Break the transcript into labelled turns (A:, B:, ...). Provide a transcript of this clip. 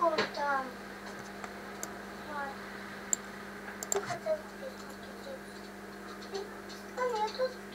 A: Долго там. Хотела писать. А нет, тут